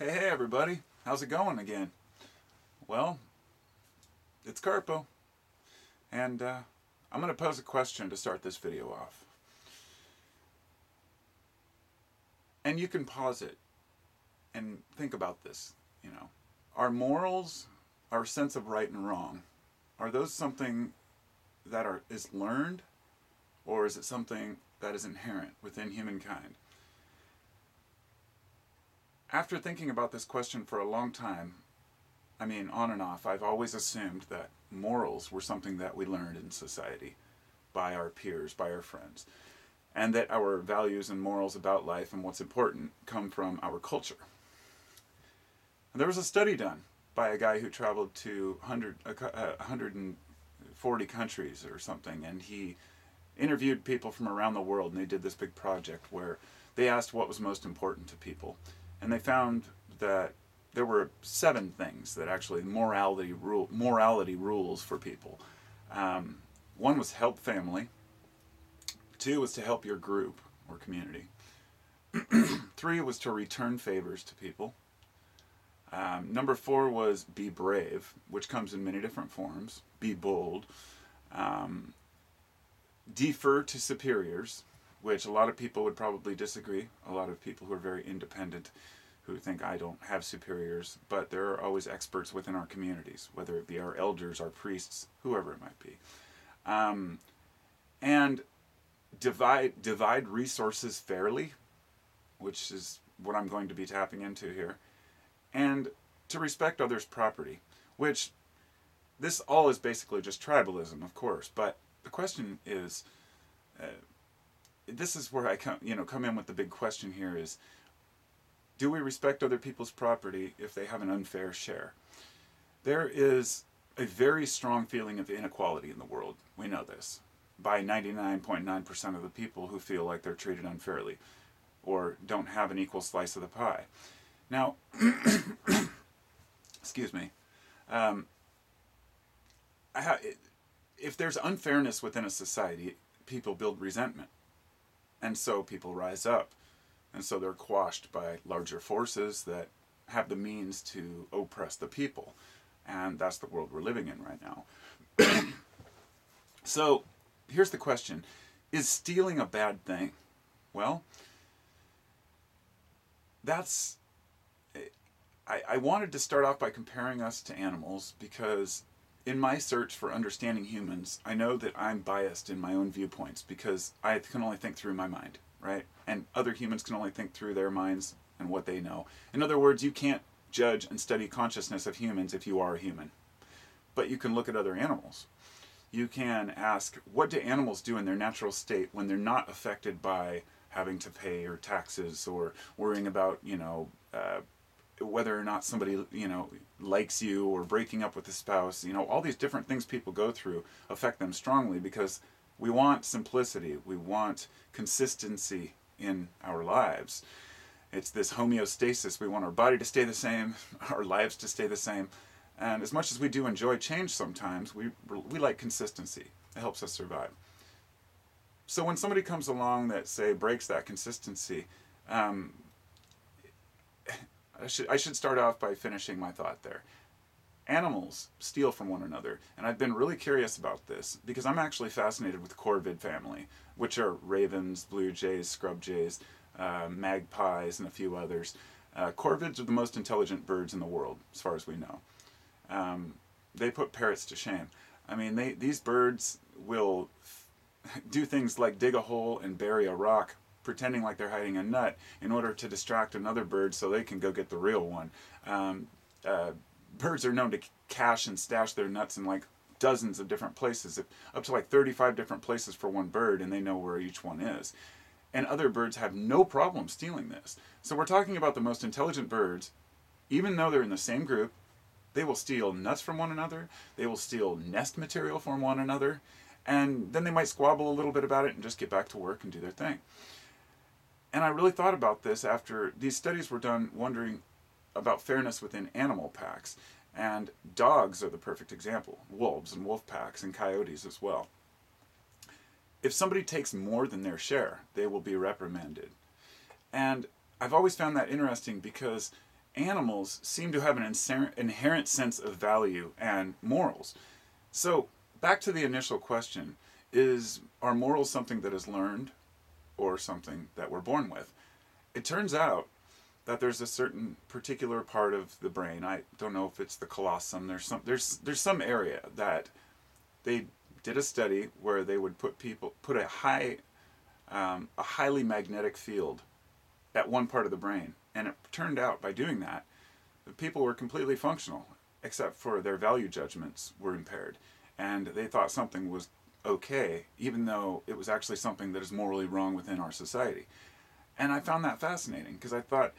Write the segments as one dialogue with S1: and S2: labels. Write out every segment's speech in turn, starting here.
S1: Hey, hey, everybody. How's it going again? Well, it's Carpo. And uh, I'm going to pose a question to start this video off. And you can pause it and think about this. You know, our morals, our sense of right and wrong, are those something that are is learned, or is it something that is inherent within humankind? After thinking about this question for a long time, I mean, on and off, I've always assumed that morals were something that we learned in society by our peers, by our friends, and that our values and morals about life and what's important come from our culture. And there was a study done by a guy who traveled to 100, uh, 140 countries or something, and he interviewed people from around the world, and they did this big project where they asked what was most important to people and they found that there were seven things that actually morality rule morality rules for people. Um, one was help family. Two was to help your group or community. Three was to return favors to people. Um, number four was be brave, which comes in many different forms. Be bold. Um, defer to superiors, which a lot of people would probably disagree. A lot of people who are very independent who think I don't have superiors, but there are always experts within our communities, whether it be our elders, our priests, whoever it might be. Um, and divide divide resources fairly, which is what I'm going to be tapping into here, and to respect others' property, which this all is basically just tribalism, of course. But the question is, uh, this is where I come, you know, come in with the big question here is, do we respect other people's property if they have an unfair share? There is a very strong feeling of inequality in the world. We know this by 99.9% of the people who feel like they're treated unfairly or don't have an equal slice of the pie. Now, excuse me. Um, ha- if there's unfairness within a society, people build resentment. And so people rise up. And so they're quashed by larger forces that have the means to oppress the people. And that's the world we're living in right now. so here's the question Is stealing a bad thing? Well, that's. I, I wanted to start off by comparing us to animals because in my search for understanding humans, I know that I'm biased in my own viewpoints because I can only think through my mind, right? And other humans can only think through their minds and what they know. In other words, you can't judge and study consciousness of humans if you are a human. But you can look at other animals. You can ask, what do animals do in their natural state when they're not affected by having to pay or taxes or worrying about, you know, uh, whether or not somebody you know likes you or breaking up with a spouse you know all these different things people go through affect them strongly because we want simplicity. We want consistency in our lives. It's this homeostasis. We want our body to stay the same our lives to stay the same. And as much as we do enjoy change sometimes we we like consistency. It helps us survive. So when somebody comes along that say breaks that consistency um, I should, I should start off by finishing my thought there. Animals steal from one another, and I've been really curious about this because I'm actually fascinated with corvid family, which are ravens, blue jays, scrub jays, uh, magpies, and a few others. Uh, corvids are the most intelligent birds in the world, as far as we know. Um, they put parrots to shame. I mean, they, these birds will f- do things like dig a hole and bury a rock pretending like they're hiding a nut in order to distract another bird so they can go get the real one. Um, uh, birds are known to cache and stash their nuts in like dozens of different places, up to like 35 different places for one bird, and they know where each one is. And other birds have no problem stealing this. So we're talking about the most intelligent birds, even though they're in the same group, they will steal nuts from one another, they will steal nest material from one another, and then they might squabble a little bit about it and just get back to work and do their thing and I really thought about this after these studies were done, wondering about fairness within animal packs. And dogs are the perfect example wolves and wolf packs and coyotes as well. If somebody takes more than their share, they will be reprimanded. And I've always found that interesting because animals seem to have an inherent sense of value and morals. So, back to the initial question is are morals something that is learned or something that we're born with? It turns out that there's a certain particular part of the brain. I don't know if it's the callosum. There's some there's there's some area that they did a study where they would put people put a high um, a highly magnetic field at one part of the brain, and it turned out by doing that, the people were completely functional except for their value judgments were impaired, and they thought something was okay, even though it was actually something that is morally wrong within our society. And I found that fascinating because I thought,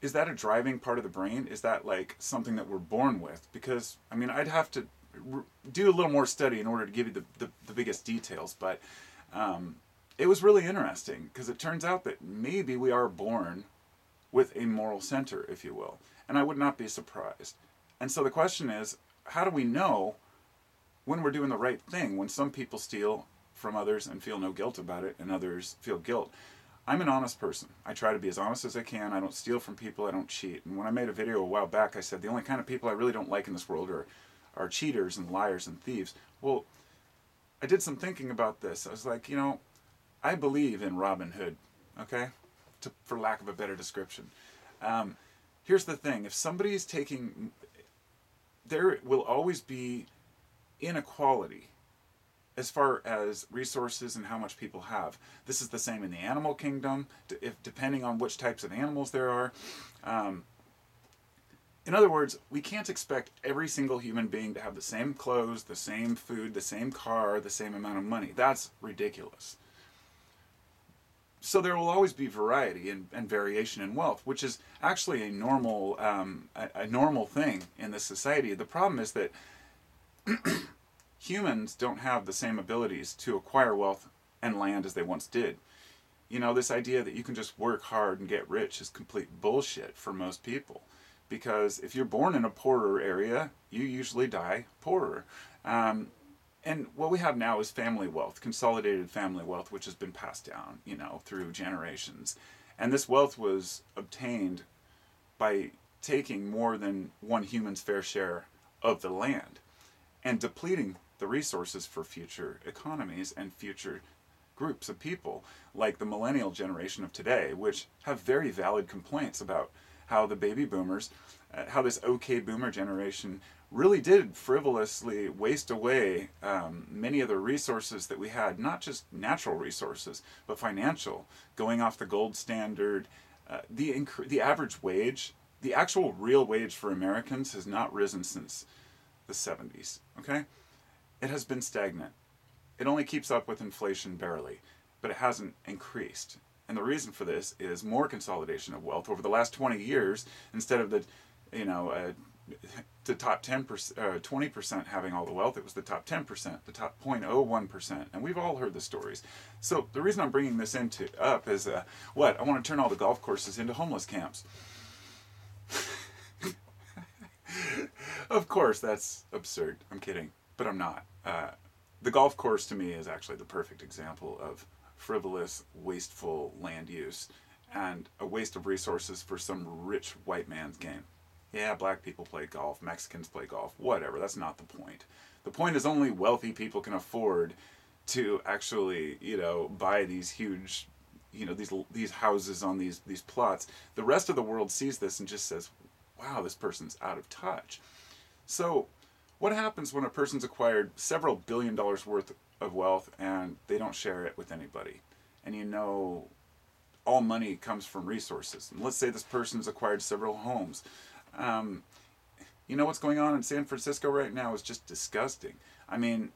S1: is that a driving part of the brain? Is that like something that we're born with? Because, I mean, I'd have to do a little more study in order to give you the, the, the biggest details, but um, it was really interesting because it turns out that maybe we are born with a moral center, if you will. And I would not be surprised. And so the question is how do we know when we're doing the right thing when some people steal from others and feel no guilt about it and others feel guilt? I'm an honest person. I try to be as honest as I can. I don't steal from people. I don't cheat. And when I made a video a while back, I said the only kind of people I really don't like in this world are, are cheaters and liars and thieves. Well, I did some thinking about this. I was like, you know, I believe in Robin Hood, okay? To, for lack of a better description. Um, here's the thing if somebody is taking, there will always be inequality as far as resources and how much people have. This is the same in the animal kingdom, if depending on which types of animals there are. Um, in other words, we can't expect every single human being to have the same clothes, the same food, the same car, the same amount of money. That's ridiculous. So there will always be variety and, and variation in wealth, which is actually a normal um, a, a normal thing in this society. The problem is that humans don't have the same abilities to acquire wealth and land as they once did. You know, this idea that you can just work hard and get rich is complete bullshit for most people. Because if you're born in a poorer area, you usually die poorer. Um, and what we have now is family wealth, consolidated family wealth, which has been passed down, you know, through generations. And this wealth was obtained by taking more than one human's fair share of the land and depleting the resources for future economies and future groups of people, like the millennial generation of today, which have very valid complaints about how the baby boomers, uh, how this okay boomer generation really did frivolously waste away um, many of the resources that we had, not just natural resources, but financial, going off the gold standard. Uh, the, inc- the average wage, the actual real wage for Americans has not risen since the 70s, okay? It has been stagnant. It only keeps up with inflation barely, but it hasn't increased. And the reason for this is more consolidation of wealth over the last 20 years instead of the, you know, uh, the top 10%, uh, 20% having all the wealth, it was the top 10%, the top 0.01%. And we've all heard the stories. So the reason I'm bringing this into up is uh, what? I want to turn all the golf courses into homeless camps. of course, that's absurd. I'm kidding, but I'm not. Uh, the golf course to me is actually the perfect example of frivolous, wasteful land use and a waste of resources for some rich white man's game. Yeah, black people play golf, Mexicans play golf, whatever, that's not the point. The point is only wealthy people can afford to actually, you know, buy these huge, you know, these these houses on these these plots. The rest of the world sees this and just says, "Wow, this person's out of touch." So, what happens when a person's acquired several billion dollars worth of wealth and they don't share it with anybody? And you know, all money comes from resources. And let's say this person's acquired several homes. Um, you know what's going on in San Francisco right now is just disgusting. I mean,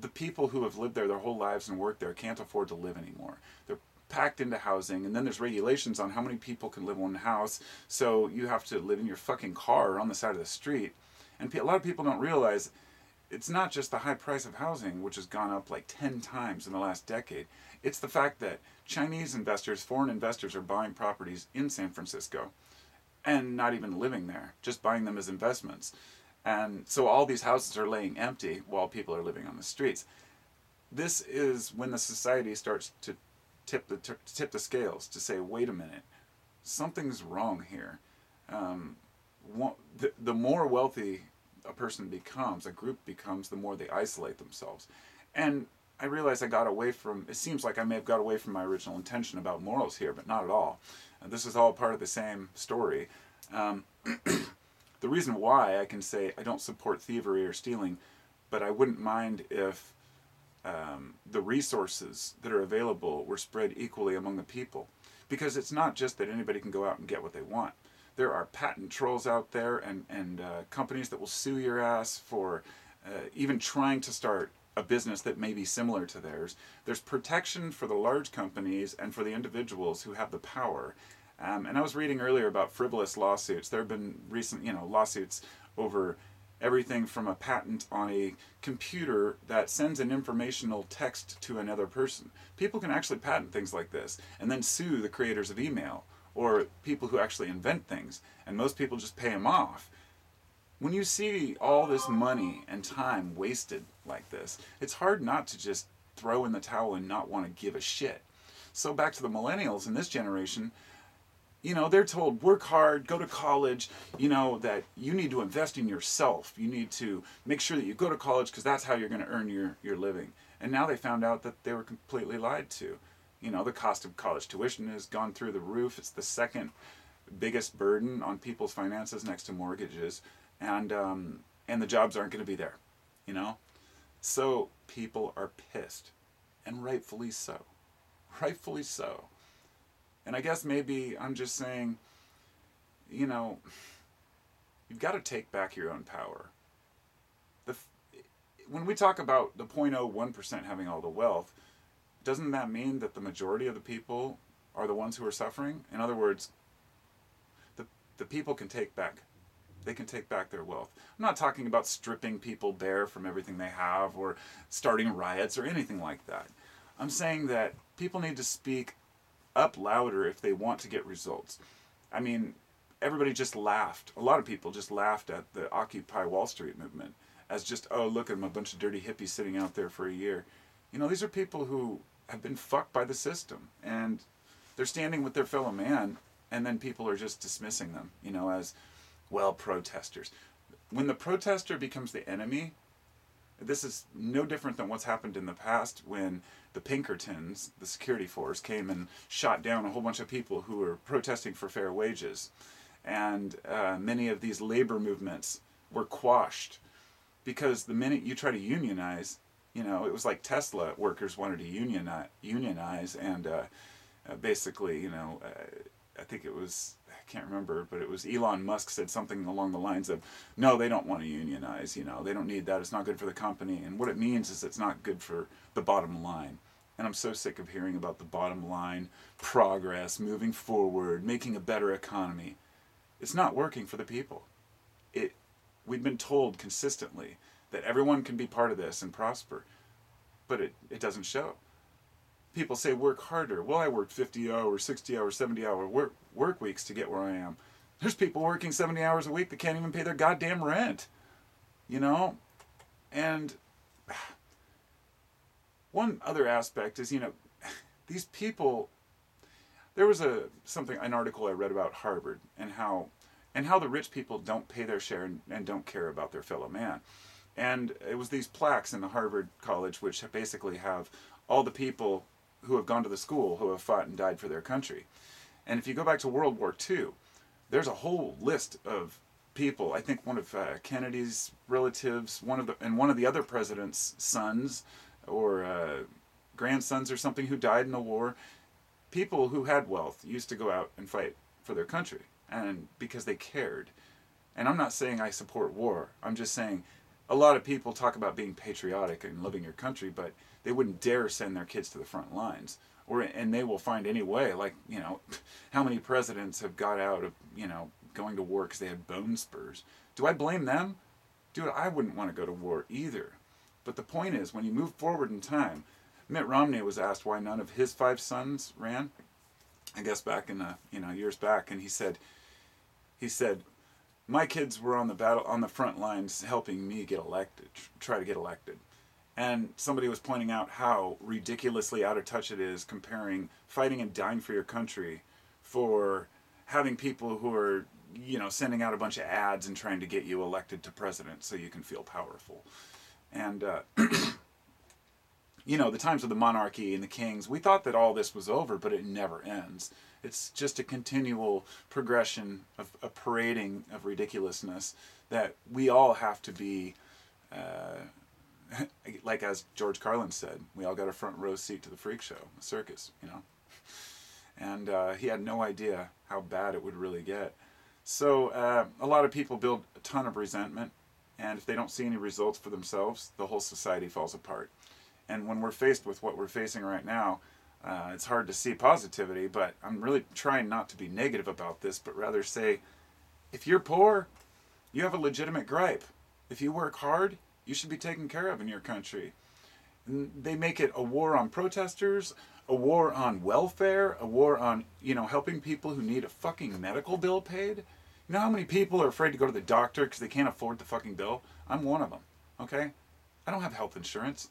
S1: the people who have lived there their whole lives and worked there can't afford to live anymore. They're packed into housing, and then there's regulations on how many people can live in one house. So you have to live in your fucking car or on the side of the street. And a lot of people don't realize it's not just the high price of housing, which has gone up like 10 times in the last decade. It's the fact that Chinese investors, foreign investors, are buying properties in San Francisco and not even living there, just buying them as investments. And so all these houses are laying empty while people are living on the streets. This is when the society starts to tip the tip the scales to say, wait a minute, something's wrong here. um, the, the more wealthy a person becomes, a group becomes, the more they isolate themselves. And I realize I got away from, it seems like I may have got away from my original intention about morals here, but not at all. And this is all part of the same story. Um, the reason why I can say I don't support thievery or stealing, but I wouldn't mind if um, the resources that are available were spread equally among the people. Because it's not just that anybody can go out and get what they want there are patent trolls out there and, and uh, companies that will sue your ass for uh, even trying to start a business that may be similar to theirs. There's protection for the large companies and for the individuals who have the power. Um, and I was reading earlier about frivolous lawsuits. There have been recent, you know, lawsuits over everything from a patent on a computer that sends an informational text to another person. People can actually patent things like this and then sue the creators of email or people who actually invent things, and most people just pay them off. When you see all this money and time wasted like this, it's hard not to just throw in the towel and not want to give a shit. So, back to the millennials in this generation, you know, they're told work hard, go to college, you know, that you need to invest in yourself. You need to make sure that you go to college because that's how you're going to earn your, your living. And now they found out that they were completely lied to you know, the cost of college tuition has gone through the roof. It's the second biggest burden on people's finances next to mortgages, and um, and the jobs aren't going to be there, you know. So people are pissed, and rightfully so, rightfully so. And I guess maybe I'm just saying, you know, you've got to take back your own power. The when we talk about the 0.01% having all the wealth, doesn't that mean that the majority of the people are the ones who are suffering? In other words, the, the people can take back they can take back their wealth. I'm not talking about stripping people bare from everything they have or starting riots or anything like that. I'm saying that people need to speak up louder if they want to get results. I mean, everybody just laughed. A lot of people just laughed at the Occupy Wall Street movement as just, oh, look at them, a bunch of dirty hippies sitting out there for a year. You know, these are people who have been fucked by the system. And they're standing with their fellow man and then people are just dismissing them you know as well protesters. When the protester becomes the enemy this is no different than what's happened in the past when the pinkertons the security force came and shot down a whole bunch of people who were protesting for fair wages. And uh, many of these labor movements were quashed because the minute you try to unionize you know, it was like Tesla workers wanted to unionize, unionize and uh, uh, basically, you know, uh, I think it was, I can't remember, but it was Elon Musk said something along the lines of, no, they don't want to unionize, you know, they don't need that, it's not good for the company. And what it means is it's not good for the bottom line. And I'm so sick of hearing about the bottom line, progress, moving forward, making a better economy. It's not working for the people. It, we've been told consistently that everyone can be part of this and prosper. But it, it doesn't show. People say work harder. Well, I worked 50 hours, 60 hours, 70 hour work, work weeks to get where I am. There's people working 70 hours a week that can't even pay their goddamn rent. You know? And one other aspect is, you know, these people there was a something an article I read about Harvard and how and how the rich people don't pay their share and, and don't care about their fellow man. And it was these plaques in the Harvard College, which basically have all the people who have gone to the school who have fought and died for their country. And if you go back to World War II, there's a whole list of people. I think one of uh, Kennedy's relatives, one of the, and one of the other president's sons or uh, grandsons or something who died in the war. People who had wealth used to go out and fight for their country, and because they cared. And I'm not saying I support war. I'm just saying a lot of people talk about being patriotic and loving your country, but they wouldn't dare send their kids to the front lines. Or and they will find any way. Like you know, how many presidents have got out of you know going to war because they had bone spurs? Do I blame them? Dude, I wouldn't want to go to war either. But the point is, when you move forward in time, Mitt Romney was asked why none of his five sons ran. I guess back in the you know years back, and he said, he said, my kids were on the battle on the front lines helping me get elected try to get elected and somebody was pointing out how ridiculously out of touch it is comparing fighting and dying for your country for having people who are you know, sending out a bunch of ads and trying to get you elected to president so you can feel powerful. And, uh, you know, the times of the monarchy and the kings, we thought that all this was over, but it never ends. It's just a continual progression of a parading of ridiculousness that we all have to be, uh, like as George Carlin said, we all got a front row seat to the freak show, the circus, you know. And uh, he had no idea how bad it would really get. So uh, a lot of people build a ton of resentment, and if they don't see any results for themselves, the whole society falls apart. And when we're faced with what we're facing right now, uh, it's hard to see positivity, but I'm really trying not to be negative about this, but rather say, if you're poor, you have a legitimate gripe. If you work hard, you should be taken care of in your country. And they make it a war on protesters, a war on welfare, a war on, you know, helping people who need a fucking medical bill paid. You know how many people are afraid to go to the doctor because they can't afford the fucking bill? I'm one of them, okay? I don't have health insurance.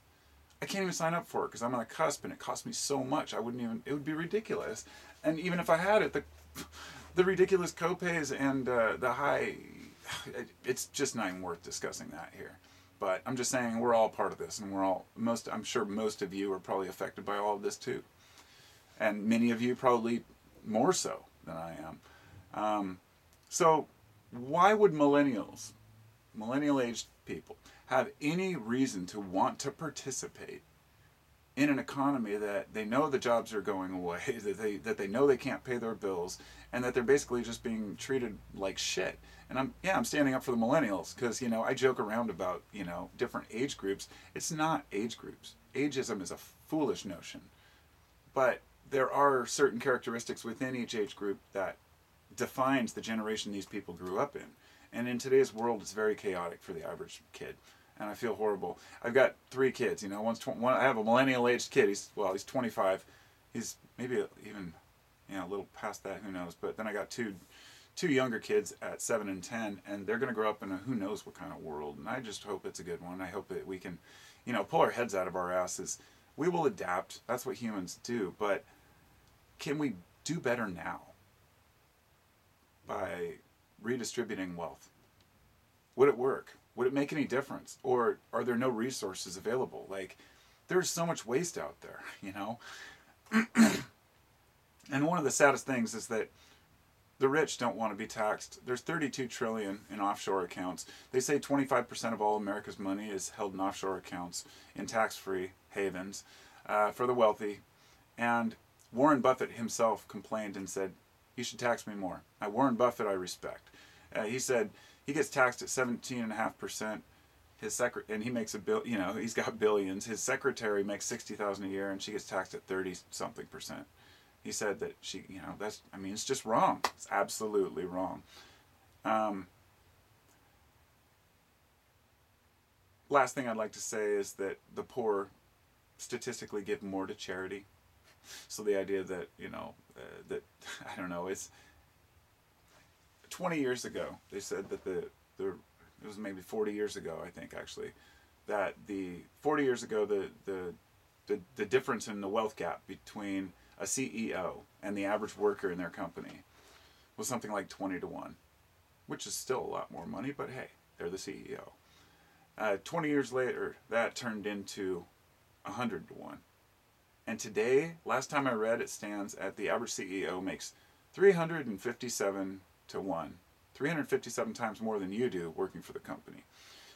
S1: I can't even sign up for it because I'm on a cusp and it costs me so much. I wouldn't even, it would be ridiculous. And even if I had it, the, the ridiculous copays and uh, the high, it's just not even worth discussing that here. But I'm just saying we're all part of this, and we're all most. I'm sure most of you are probably affected by all of this too, and many of you probably more so than I am. Um, so, why would millennials, millennial aged people, have any reason to want to participate in an economy that they know the jobs are going away, that they that they know they can't pay their bills, and that they're basically just being treated like shit. And I'm yeah, I'm standing up for the millennials because you know I joke around about you know different age groups. It's not age groups. Ageism is a foolish notion, but there are certain characteristics within each age group that defines the generation these people grew up in. And in today's world, it's very chaotic for the average kid and I feel horrible. I've got three kids. You know, one's tw- one. I have a millennial aged kid. He's well, he's 25. He's maybe even, you know, a little past that. Who knows? But then I got two, two younger kids at seven and ten, and they're going to grow up in a who knows what kind of world. And I just hope it's a good one. I hope that we can, you know, pull our heads out of our asses. We will adapt. That's what humans do. But can we do better now? By redistributing wealth. Would it work? Would it make any difference? Or are there no resources available? Like, there's so much waste out there, you know? and one of the saddest things is that the rich don't want to be taxed. There's 32 trillion in offshore accounts. They say 25% of all America's money is held in offshore accounts in tax-free havens uh, for the wealthy. And Warren Buffett himself complained and said, "You should tax me more." Now, Warren Buffett, I respect. Uh, he said he gets taxed at 17.5%. His secret and he makes a bill, you know, he's got billions. His secretary makes 60,000 a year and she gets taxed at 30 something percent. He said that she, you know, that's I mean, it's just wrong. It's absolutely wrong. Um, last thing I'd like to say is that the poor statistically give more to charity. So the idea that, you know, uh, that I don't know, it's 20 years ago, they said that the, the it was maybe 40 years ago, I think actually, that the 40 years ago the the the, the difference in the wealth gap between a CEO and the average worker in their company was something like 20 to 1, which is still a lot more money, but hey, they're the CEO. Uh, 20 years later, that turned into 100 to 1. And today, last time I read, it stands at the average CEO makes 357 to 1. 357 times more than you do working for the company.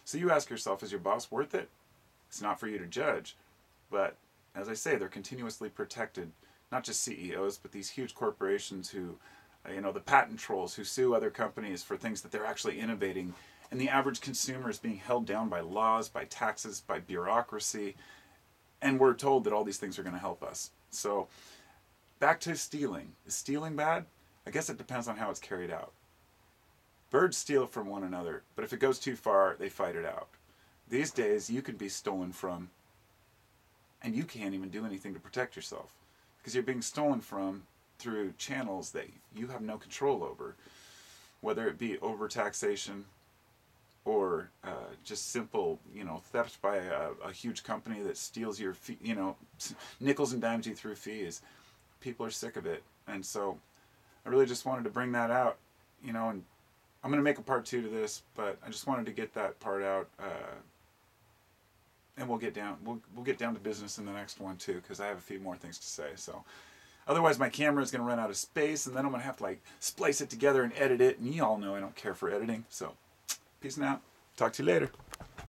S1: So you ask yourself, is your boss worth it? It's not for you to judge. But as I say, they're continuously protected, not just CEOs, but these huge corporations who, uh, you know, the patent trolls who sue other companies for things that they're actually innovating. And the average consumer is being held down by laws, by taxes, by bureaucracy. And we're told that all these things are going to help us. So back to stealing. Is stealing bad? I guess it depends on how it's carried out. Birds steal from one another, but if it goes too far, they fight it out. These days, you can be stolen from, and you can't even do anything to protect yourself because you're being stolen from through channels that you have no control over, whether it be overtaxation or uh, just simple, you know, theft by a, a huge company that steals your, fee, you know, nickels and dimes you through fees. People are sick of it, and so I really just wanted to bring that out, you know, and I'm gonna make a part two to this, but I just wanted to get that part out. Uh, and we'll get down we'll, we'll get down to business in the next one too because i have a few more things to say so. Otherwise my camera is going to run out of space and then i'm to have to like splice it together and edit it and you all know i don't care for editing so. Peace and out talk to you later